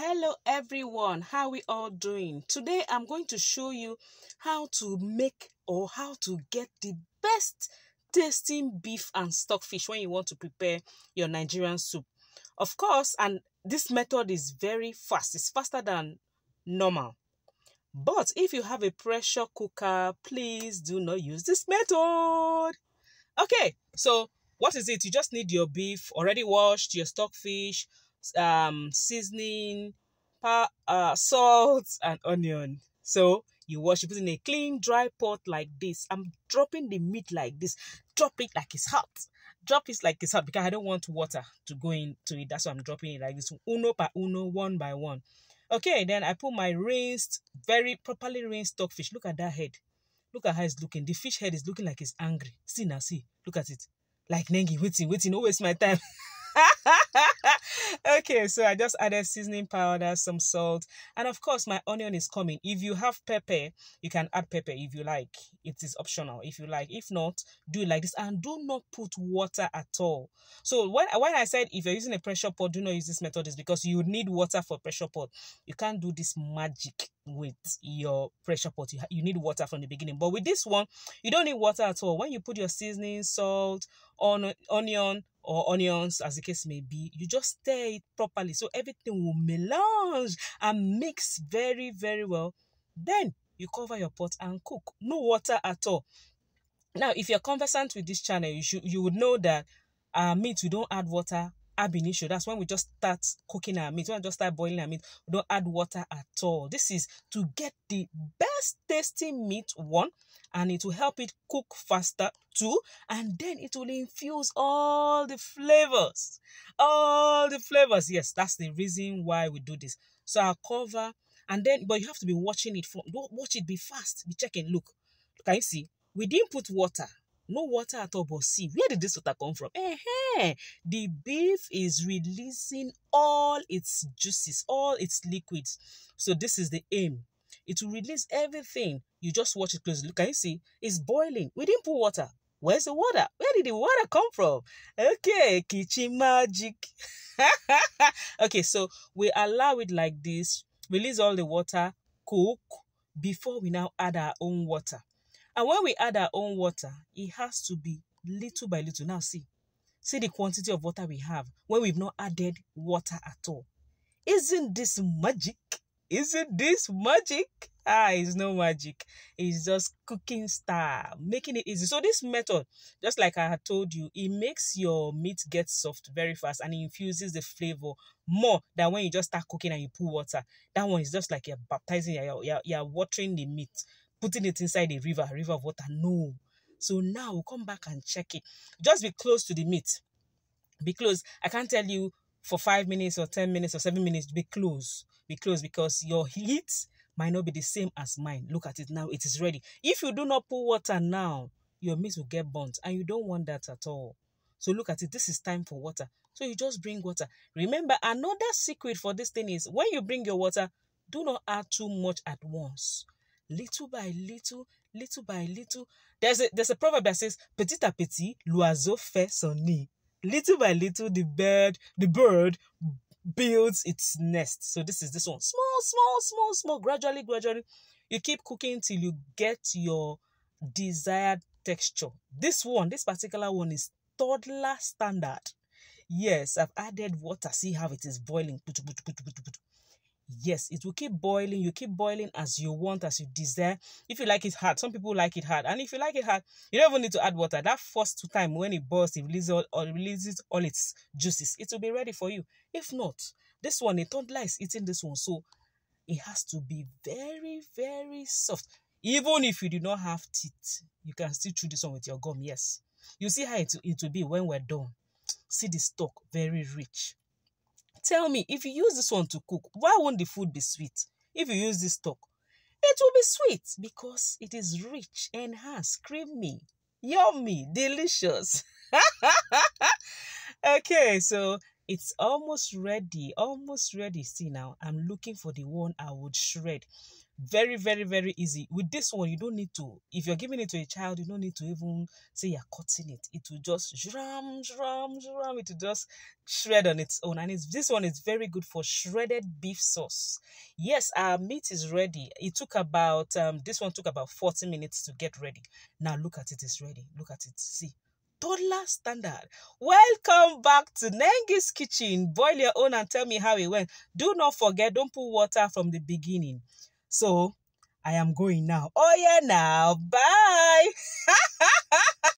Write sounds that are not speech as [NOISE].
Hello everyone, how we all doing? Today I'm going to show you how to make or how to get the best tasting beef and stockfish when you want to prepare your Nigerian soup. Of course, and this method is very fast. It's faster than normal. But if you have a pressure cooker, please do not use this method. Okay, so what is it? You just need your beef already washed, your stockfish, um, seasoning, pa- uh, salt, [LAUGHS] and onion. So you wash, you put in a clean, dry pot like this. I'm dropping the meat like this. Drop it like it's hot. Drop it like it's hot because I don't want water to go into it. That's why I'm dropping it like this. Uno by uno, one by one. Okay, then I put my rinsed, very properly rinsed stockfish. Look at that head. Look at how it's looking. The fish head is looking like it's angry. See now, see. Look at it. Like Nengi, waiting, waiting. Don't waste my time. [LAUGHS] [LAUGHS] okay, so I just added seasoning powder, some salt, and of course, my onion is coming. If you have pepper, you can add pepper if you like. It is optional if you like. If not, do it like this and do not put water at all. So, when, when I said if you're using a pressure pot, do not use this method, is because you need water for pressure pot. You can't do this magic with your pressure pot. You, you need water from the beginning. But with this one, you don't need water at all. When you put your seasoning, salt, on, onion, or onions, as the case may be, you just stir it properly so everything will melange and mix very, very well. Then you cover your pot and cook. No water at all. Now, if you're conversant with this channel, you should you would know that uh, meat we don't add water ab initio. That's when we just start cooking our meat. When we just start boiling our meat, we don't add water at all. This is to get the best tasting meat one and it will help it cook faster too and then it will infuse all the flavors. All the flavors. Yes that's the reason why we do this. So i'll cover and then but you have to be watching it from don't watch it be fast. Be checking. Look can you see? We didn't put water no water at all but see where did this water come from eh the beef is releasing all its juices all its liquids so this is the aim it will release everything. You just watch it closely. Can you see? It's boiling. We didn't put water. Where's the water? Where did the water come from? Okay, kitchen magic. [LAUGHS] okay, so we allow it like this. Release all the water, cook before we now add our own water. And when we add our own water, it has to be little by little. Now see, see the quantity of water we have when we've not added water at all. Isn't this magic? Isn't this magic? Ah, it's no magic. It's just cooking style, making it easy. So this method, just like I had told you, it makes your meat get soft very fast and it infuses the flavor more than when you just start cooking and you put water. That one is just like you're baptizing, you're, you're, you're watering the meat, putting it inside a river, a river of water. No. So now we'll come back and check it. Just be close to the meat. Be close. I can't tell you for five minutes or 10 minutes or seven minutes, be close. Be close because your heat might not be the same as mine. Look at it now, it is ready. If you do not put water now, your meat will get burnt and you don't want that at all. So look at it, this is time for water. So you just bring water. Remember, another secret for this thing is when you bring your water, do not add too much at once. Little by little, little by little. There's a there's a proverb that says, petit à petit, l'oiseau fait son nid. Little by little the bird the bird builds its nest. So this is this one. Small small small small gradually gradually you keep cooking till you get your desired texture. This one this particular one is toddler standard. Yes i've added water. See how it is boiling yes it will keep boiling. You keep boiling as you want as you desire. If you like it hard some people like it hard. And if you like it hard you don't even need to add water. That first time when it boils it releases all, releases all its juices it will be ready for you. If not this one a toddler is eating this one. So it has to be very very soft. Even if you do not have teeth you can still chew this one with your gum yes. You see how it, it will be when we're done. See the stock very rich Tell me, if you use this one to cook, why won't the food be sweet? If you use this stock, it will be sweet because it is rich, enhanced, creamy, yummy, delicious. [LAUGHS] okay, so it's almost ready almost ready. See now i'm looking for the one i would shred. Very very very easy. With this one you don't need to if you're giving it to a child you don't need to even say you're cutting it. It will just jram jram jram it will just shred on its own. And it's, this one is very good for shredded beef sauce. Yes our meat is ready. It took about um this one took about 40 minutes to get ready. Now look at it it's ready. Look at it. See toddler standard. Welcome back to Nengi's Kitchen. Boil your own and tell me how it went. Do not forget, don't put water from the beginning. So, I am going now. Oh yeah, now. Bye. [LAUGHS]